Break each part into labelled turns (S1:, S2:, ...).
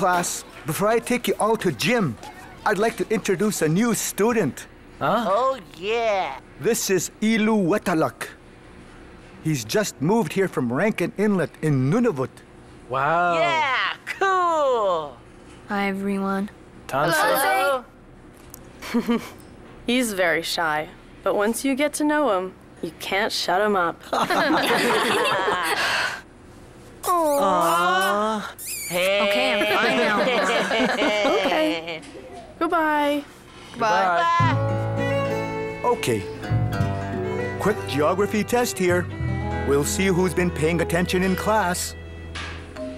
S1: class. Before I take you all to gym, I'd like to introduce a new student. Huh?
S2: Oh, yeah.
S1: This is Ilu Wetalak. He's just moved here from Rankin Inlet in Nunavut.
S3: Wow.
S2: Yeah, cool.
S4: Hi, everyone.
S3: Tansi.
S2: Hello.
S5: He's very shy, but once you get to know him, you can't shut him up. Aww.
S2: Hey.
S4: Okay, I'm fine now.
S5: okay. Goodbye.
S3: Bye.
S1: Okay. Quick geography test here. We'll see who's been paying attention in class.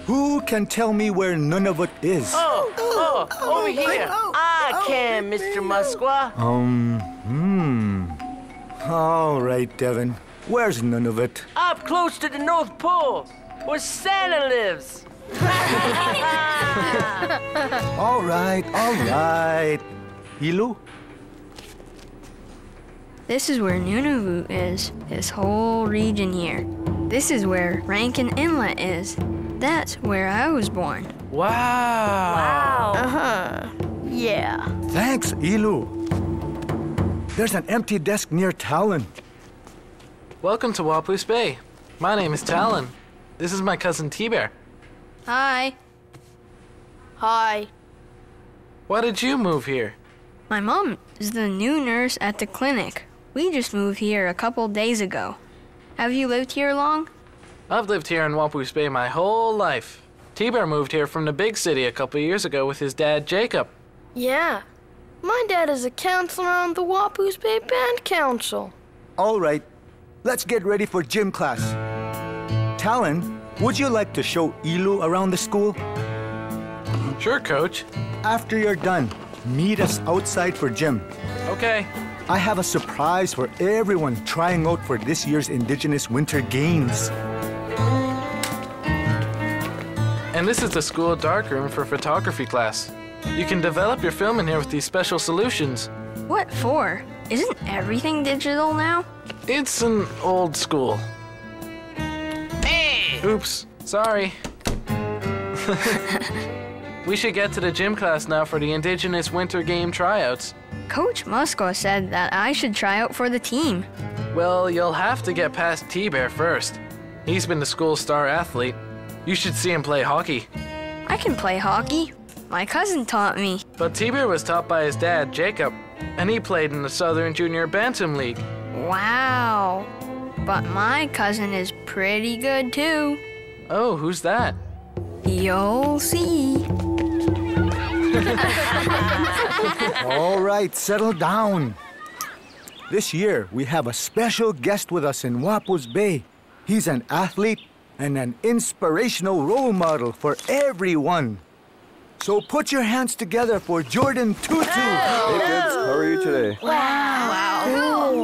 S1: Who can tell me where Nunavut is?
S2: Oh, oh, over here. I can, Mr. Musqua.
S1: Um, hmm. All right, Devin. Where's Nunavut?
S2: Up close to the North Pole, where Santa lives.
S1: All right, all right. Ilu?
S4: This is where Nunavut is, this whole region here. This is where Rankin Inlet is. That's where I was born.
S3: Wow. Wow.
S5: Uh-huh. Yeah.
S1: Thanks, Ilu. There's an empty desk near Talon.
S3: Welcome to Wapos Bay. My name is Talon. This is my cousin T-Bear.
S4: Hi.
S5: Hi.
S3: Why did you move here?
S4: My mom is the new nurse at the clinic. We just moved here a couple days ago. Have you lived here long?
S3: I've lived here in Wapos Bay my whole life. T-Bear moved here from the big city a couple years ago with his dad Jacob.
S6: Yeah. My dad is a counselor on the Wapos Bay Band Council.
S1: All right, let's get ready for gym class. Talon, would you like to show Ilu around the school?
S3: Sure, coach.
S1: After you're done, meet us outside for gym.
S3: Okay.
S1: I have a surprise for everyone trying out for this year's Indigenous Winter Games.
S3: And this is the school darkroom for photography class. You can develop your film in here with these special solutions.
S4: What for? Isn't everything digital now?
S3: It's an old school. Oops, sorry. we should get to the gym class now for the Indigenous Winter Game tryouts.
S4: Coach Musko said that I should try out for the team.
S3: Well, you'll have to get past T-Bear first. He's been the school star athlete. You should see him play hockey.
S4: I can play hockey. My cousin taught me.
S3: But T-Bear was taught by his dad, Jacob, and he played in the Southern Junior Bantam League.
S4: Wow. But my cousin is pretty good too.
S3: Oh, who's that?
S4: You'll see.
S1: All right, settle down. This year, we have a special guest with us in Wapos Bay. He's an athlete and an inspirational role model for everyone. So put your hands together for Jordin Tootoo.
S7: Hey kids, how are you today?
S2: Oh, yeah.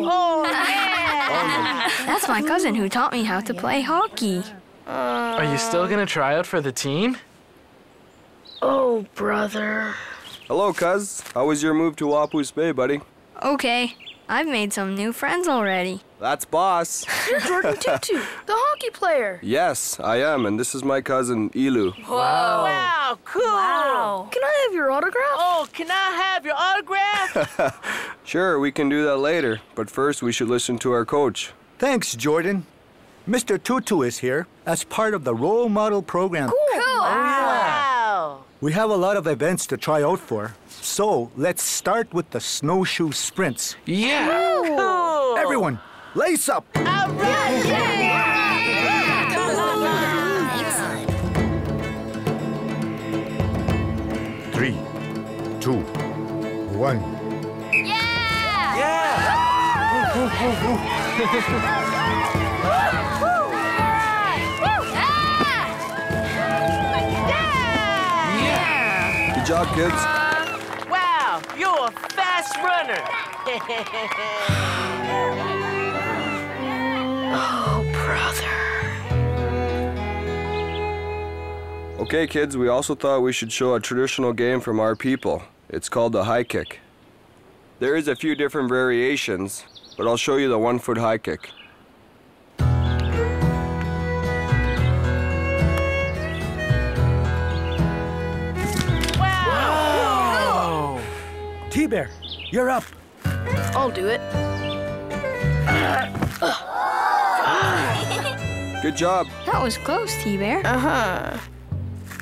S4: That's my cousin who taught me how to play hockey.
S3: Are you still gonna try out for the team?
S6: Oh, brother.
S7: Hello, cuz. How was your move to Wapos Bay, buddy?
S4: Okay, I've made some new friends already.
S7: That's boss.
S6: You're Jordin Tootoo, the hockey player.
S7: yes, I am, and this is my cousin Ilu.
S2: Wow, cool. Wow.
S6: Can I have your autograph?
S2: Oh, can I have your autograph?
S7: Sure, we can do that later, but first we should listen to our coach.
S1: Thanks, Jordin. Mr. Tootoo is here as part of the role model program. Cool!
S2: Oh, wow.
S1: We have a lot of events to try out for. So let's start with the snowshoe sprints.
S3: Yeah!
S2: Cool.
S1: Everyone, lace up.
S2: All right.
S1: Three, two, one.
S7: Good job, kids.
S2: Uh, wow, you're a fast runner.
S6: Oh, brother.
S7: Okay, kids, we also thought we should show a traditional game from our people. It's called the high kick. There is a few different variations, but I'll show you the one foot high kick. Wow!
S1: T-Bear, you're up.
S6: I'll do it.
S7: Good job.
S4: That was close, T-Bear.
S6: Uh-huh.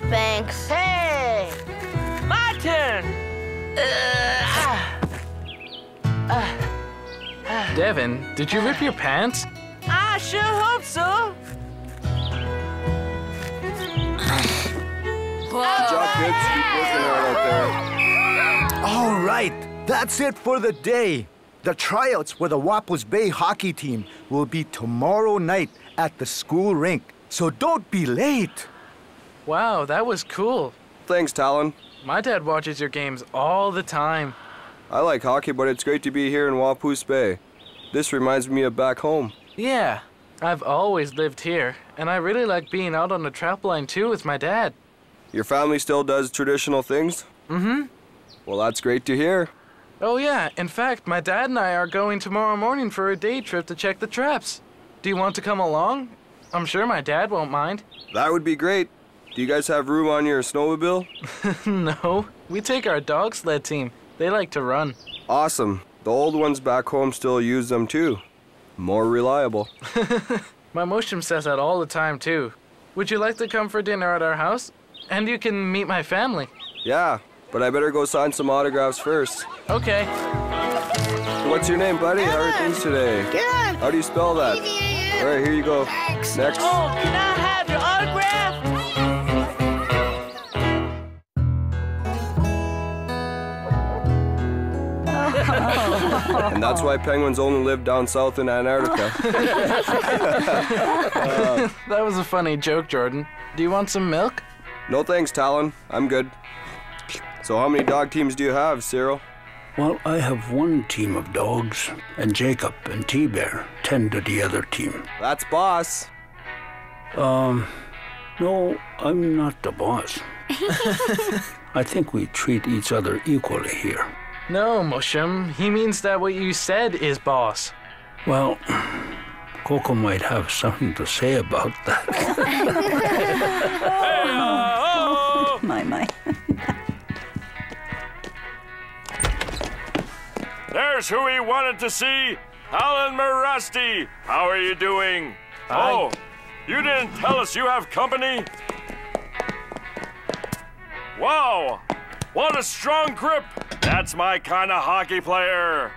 S6: Thanks.
S2: Hey! My turn! Uh, uh.
S3: Devin, did you rip your pants?
S2: I sure hope so.
S7: Good job, kids. Keep working hard out there.
S1: All right, that's it for the day. The tryouts for the Wapos Bay hockey team will be tomorrow night at the school rink, so don't be late.
S3: Wow, that was cool.
S7: Thanks, Talon.
S3: My dad watches your games all the time.
S7: I like hockey, but it's great to be here in Wapos Bay. This reminds me of back home.
S3: Yeah, I've always lived here, and I really like being out on the trap line too with my dad.
S7: Your family still does traditional things?
S3: Mm-hmm.
S7: Well, that's great to hear.
S3: Oh yeah, in fact, my dad and I are going tomorrow morning for a day trip to check the traps. Do you want to come along? I'm sure my dad won't mind.
S7: That would be great. Do you guys have room on your snowmobile?
S3: no, we take our dog sled team. They like to run.
S7: Awesome. The old ones back home still use them too. More reliable.
S3: My motion says that all the time too. Would you like to come for dinner at our house? And you can meet my family.
S7: Yeah, but I better go sign some autographs first.
S3: Okay.
S7: What's your name, buddy? How are things today?
S6: Good.
S7: How do you spell that? All right, here you go. Next.
S2: Oh, can I have your autograph?
S7: And that's why penguins only live down south in Antarctica.
S3: That was a funny joke, Jordin. Do you want some milk?
S7: no thanks, Talon. I'm good. So how many dog teams do you have, Cyril?
S8: Well, I have one team of dogs, and Jacob and T-Bear tend to the other team.
S7: That's boss.
S8: Um, no, I'm not the boss. I think we treat each other equally here.
S3: No, Mushum. He means that what you said is boss.
S8: Well, Coco might have something to say about that. Oh!
S9: My, my.
S10: There's who we wanted to see. Alan Marasti. How are you doing?
S3: Hi.
S10: Oh, you didn't tell us you have company? Wow! What a strong grip! That's my kind of hockey player.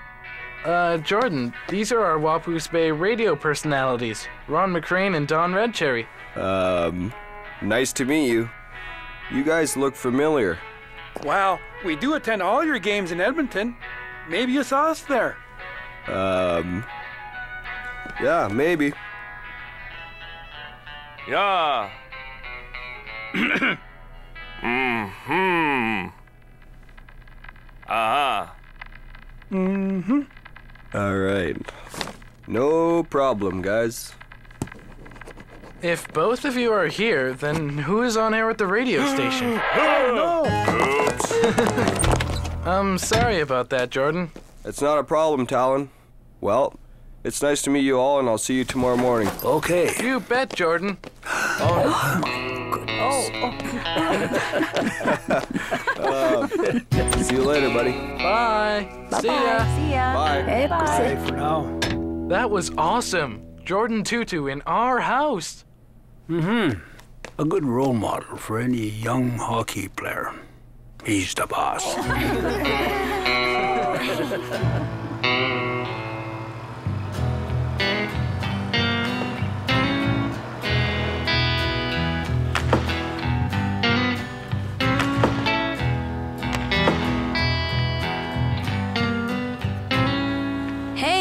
S3: Uh, Jordin, these are our Wapoos Bay radio personalities Ron McCrane and Don Redcherry.
S7: Um, nice to meet you. You guys look familiar.
S11: Wow, we do attend all your games in Edmonton. Maybe you saw us there.
S7: Um, yeah, maybe.
S10: Yeah. hmm. Uh-huh.
S8: mm-hmm.
S7: All right. No problem, guys.
S3: If both of you are here, then who is on air at the radio station?
S10: oh, Oops.
S3: I'm sorry about that, Jordin.
S7: It's not a problem, Talon. Well, it's nice to meet you all, and I'll see you tomorrow morning.
S8: Okay.
S3: You bet, Jordin.
S7: See you later, buddy.
S3: Bye. See ya.
S9: See ya.
S7: Bye.
S9: Hey, bye.
S8: Bye for now.
S3: That was awesome. Jordan Tutu in our house.
S8: Mm-hmm. A good role model for any young hockey player. He's the boss.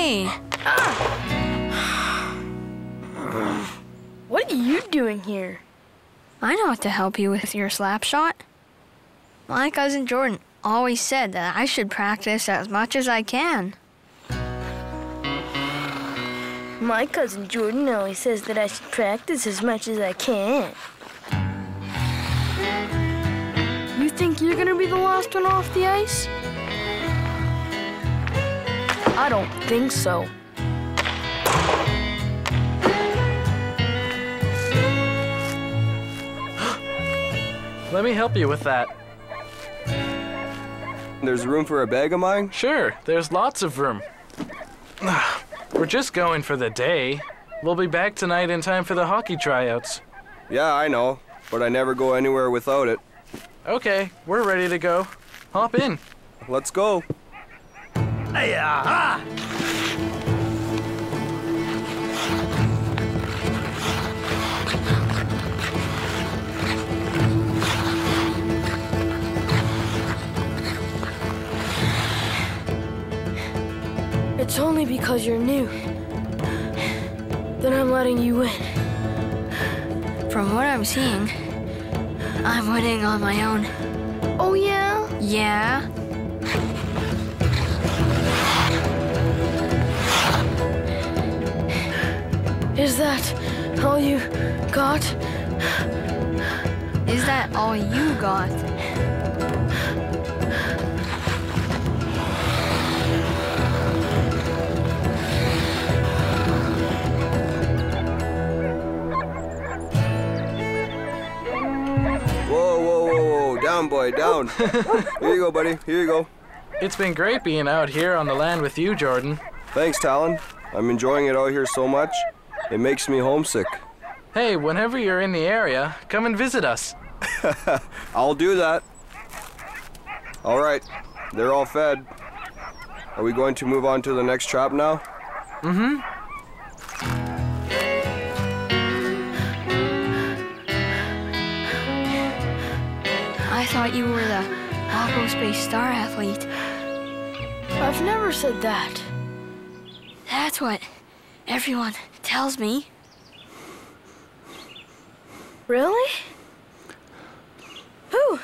S4: Hey,
S6: What are you doing here?
S4: I know what to help you with your slap shot. My cousin Jordin always said that I should practice as much as I can.
S6: My cousin Jordin always says that I should practice as much as I can. You think you're gonna be the last one off the ice? I don't think so.
S3: Let me help you with that.
S7: There's room for a bag of mine?
S3: Sure, there's lots of room. We're just going for the day. We'll be back tonight in time for the hockey tryouts.
S7: Yeah, I know, but I never go anywhere without it.
S3: Okay, we're ready to go. Hop in.
S7: Let's go.
S6: It's only because you're new that I'm letting you in.
S4: From what I'm seeing, I'm winning on my own.
S6: Oh, yeah?
S4: Yeah?
S6: That all you got?
S4: Is that all you got?
S7: Whoa, whoa, whoa, whoa. Down, boy, down. Here you go, buddy. Here you go.
S3: It's been great being out here on the land with you, Jordin.
S7: Thanks, Talon. I'm enjoying it out here so much, it makes me homesick.
S3: Hey, whenever you're in the area, come and visit us.
S7: I'll do that. All right, they're all fed. Are we going to move on to the next trap now?
S3: Mm-hmm.
S4: I thought you were the Wapos Bay Star athlete.
S6: I've never said that.
S4: That's what everyone tells me.
S6: Really? Who?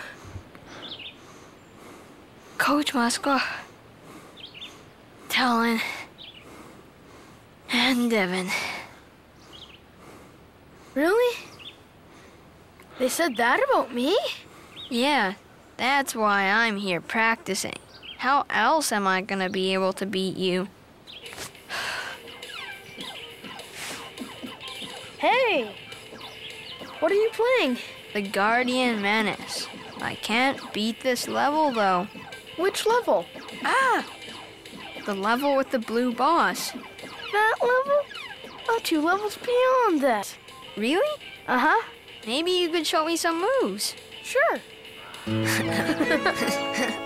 S4: Coach Muska, Talon, and Devin.
S6: Really? They said that about me?
S4: Yeah, that's why I'm here practicing. How else am I gonna be able to beat you?
S6: Hey! What are you playing?
S4: The Guardian Menace. I can't beat this level though.
S6: Which level?
S4: Ah! The level with the blue boss.
S6: That level? Oh, two levels beyond that.
S4: Really?
S6: Uh huh.
S4: Maybe you could show me some moves.
S6: Sure.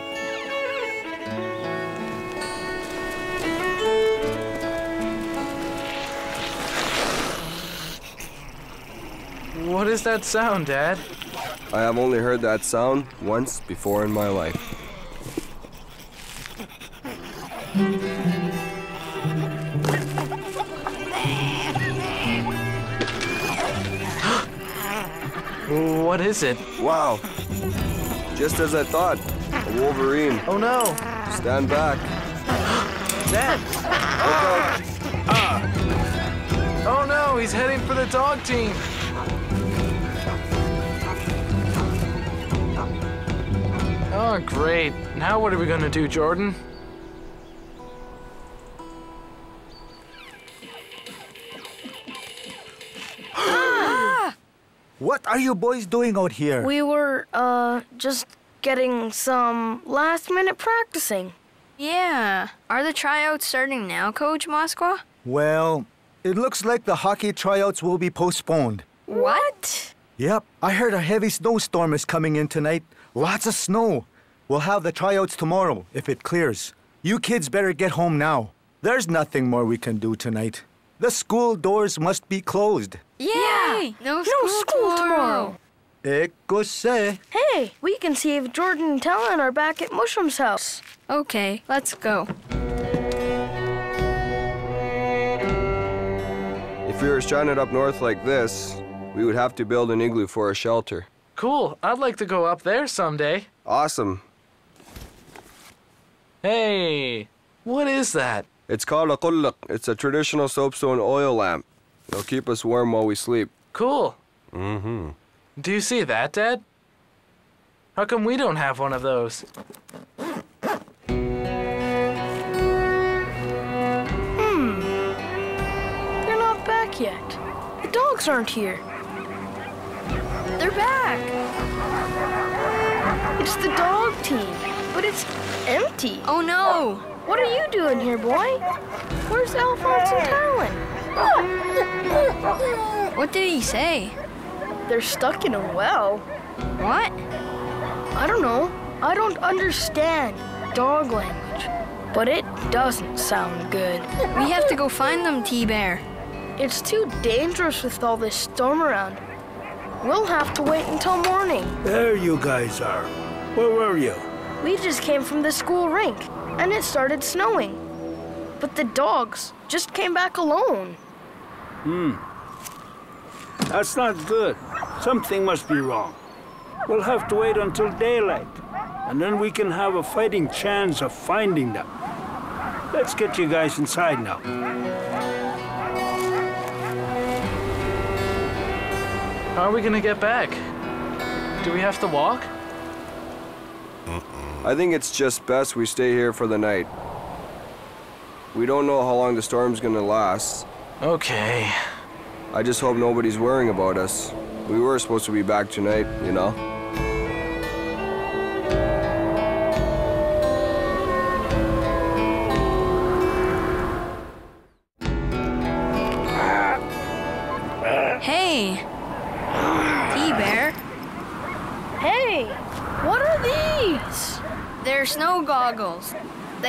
S3: What is that sound, Dad?
S7: I have only heard that sound once before in my life.
S3: What is it?
S7: Wow. Just as I thought, a Wolverine.
S3: Oh no!
S7: Stand back.
S3: Dad!
S7: Out.
S3: Oh no, he's heading for the dog team! Oh, great. Now what are we gonna do, Jordin?
S1: What are you boys doing out here?
S6: We were, uh, just getting some last minute practicing.
S4: Yeah. Are the tryouts starting now, Coach Moskwa?
S1: Well, it looks like the hockey tryouts will be postponed.
S4: What?
S1: Yep, I heard a heavy snowstorm is coming in tonight. Lots of snow. We'll have the tryouts tomorrow if it clears. You kids better get home now. There's nothing more we can do tonight. The school doors must be closed.
S4: Yay! No school,
S6: No school tomorrow.
S1: Ekose.
S6: Hey, we can see if Jordin and Talon are back at Mushum's house.
S4: Okay, let's go.
S7: If we were stranded up north like this, we would have to build an igloo for a shelter.
S3: Cool. I'd like to go up there someday.
S7: Awesome.
S3: Hey, what is that?
S7: It's called a qullaq. It's a traditional soapstone oil lamp. It'll keep us warm while we sleep.
S3: Cool.
S7: Mm-hmm.
S3: Do you see that, Dad? How come we don't have one of those?
S6: Hmm. They're not back yet. The dogs aren't here.
S4: They're back.
S6: It's the dog team. But it's empty.
S4: Oh no!
S6: What are you doing here, boy? Where's Alphonse and Talon?
S4: What did he say?
S6: They're stuck in a well.
S4: What?
S6: I don't know. I don't understand dog language, but it doesn't sound good.
S4: We have to go find them, T-Bear.
S6: It's too dangerous with all this storm around. We'll have to wait until morning.
S8: There you guys are. Where were you?
S6: We just came from the school rink, and it started snowing. But the dogs just came back alone.
S8: Hmm. That's not good. Something must be wrong. We'll have to wait until daylight, and then we can have a fighting chance of finding them. Let's get you guys inside now.
S3: How are we gonna get back? Do we have to walk?
S7: I think it's just best we stay here for the night. We don't know how long the storm's gonna last.
S3: Okay.
S7: I just hope nobody's worrying about us. We were supposed to be back tonight, you know?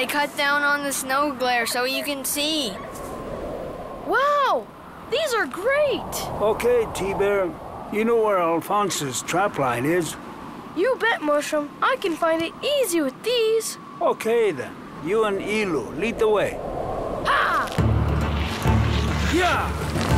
S4: They cut down on the snow glare so you can see.
S6: Wow, these are great.
S8: Okay, T-Bear. You know where Alphonse's trapline is?
S6: You bet, Mushum. I can find it easy with these.
S8: Okay, then. You and Elu lead the way.
S6: Ha!
S8: Yeah!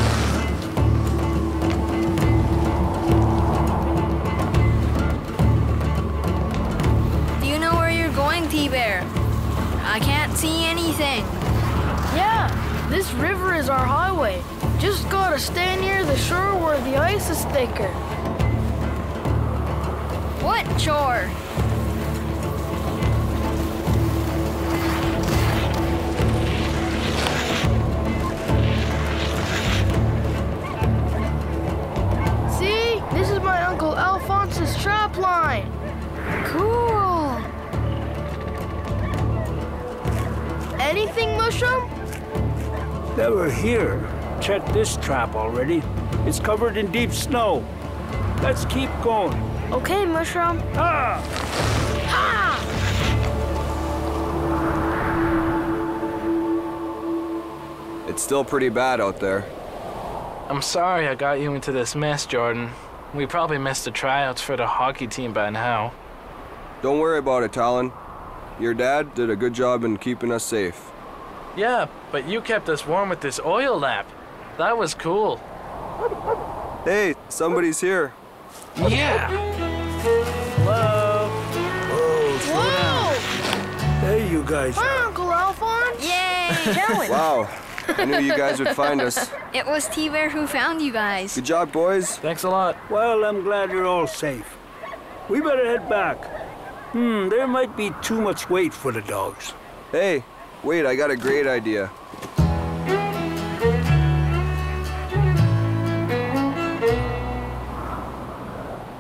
S6: River is our highway. Just gotta stay near the shore where the ice is thicker.
S4: What chore?
S6: See? This is my Uncle Alphonse's trap line.
S4: Cool.
S6: Anything, Mushum?
S8: They were here. Check this trap already. It's covered in deep snow. Let's keep going.
S6: Okay, Mushum.
S8: Ah!
S6: Ha!
S7: It's still pretty bad out there.
S3: I'm sorry I got you into this mess, Jordin. We probably missed the tryouts for the hockey team by now.
S7: Don't worry about it, Talon. Your dad did a good job in keeping us safe.
S3: Yeah, but you kept us warm with this oil lamp. That was cool.
S7: Hey, somebody's here.
S3: Yeah.
S8: Hello?
S6: Whoa!
S8: There you guys are.
S6: Hi, Uncle Alphonse.
S4: Yay!
S6: Talon.
S7: Wow. I knew you guys would find us.
S4: it was T-Bear who found you guys.
S7: Good job, boys.
S3: Thanks a lot.
S8: Well, I'm glad you're all safe. We better head back. Hmm, there might be too much weight for the dogs.
S7: Hey, wait, I got a great idea.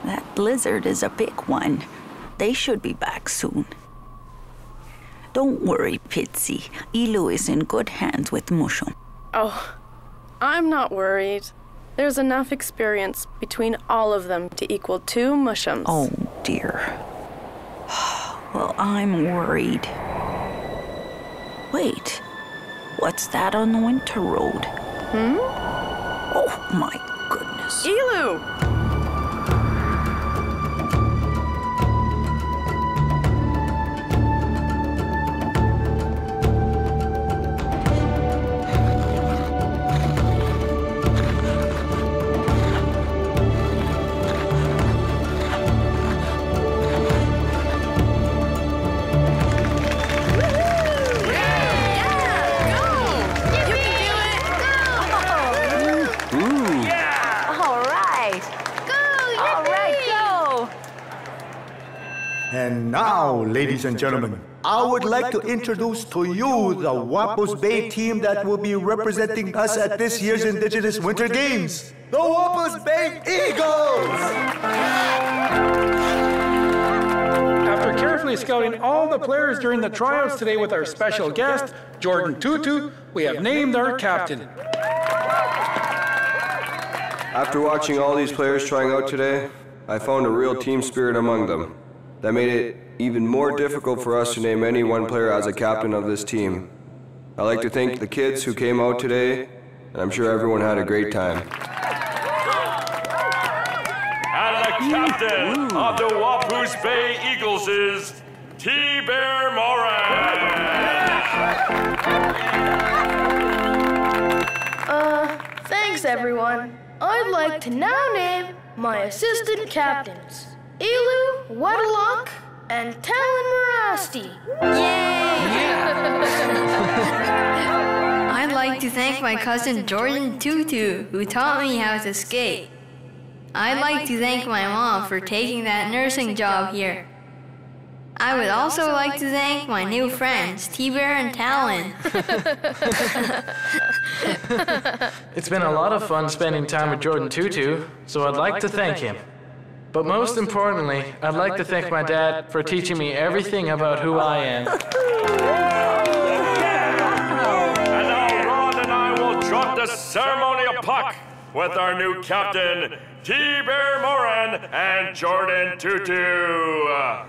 S9: That blizzard is a big one. They should be back soon. Don't worry, Pitsy. Elu is in good hands with Mushum.
S5: Oh, I'm not worried. There's enough experience between all of them to equal two mushums.
S9: Oh, dear. Well, I'm worried. Wait, what's that on the winter road?
S5: Hmm?
S9: Oh, my goodness.
S5: Elu!
S1: And now, ladies and gentlemen, I would like to introduce to you the Wapos Bay team that will be representing us at this year's Indigenous Winter Games. The Wapos Bay Eagles!
S11: After carefully scouting all the players during the tryouts today with our special guest, Jordin Tootoo, we have named our captain.
S7: After watching all these players trying out today, I found a real team spirit among them. That made it even more difficult for us to name any one player as a captain of this team. I'd like to thank the kids who came out today, and I'm sure everyone had a great time.
S10: And the captain of the Wapos Bay Eagles is T-Bear Moran.
S6: Uh, thanks everyone. I'd like to now name my assistant captains. Elu, Wedelock, and Talon Marasti.
S4: I'd like to thank my cousin Jordin Tootoo, who taught me how to skate. I'd like to thank my mom for taking that nursing job here. I would also like to thank my new friends, T-Bear and Talon.
S3: It's been a lot of fun spending time with Jordin Tootoo, so I'd like to thank him. But most importantly, I'd like to thank my dad for teaching me everything about who I am.
S10: And now Ron and I will drop the ceremonial puck with our new captain, T-Bear Moran and Jordin Tootoo.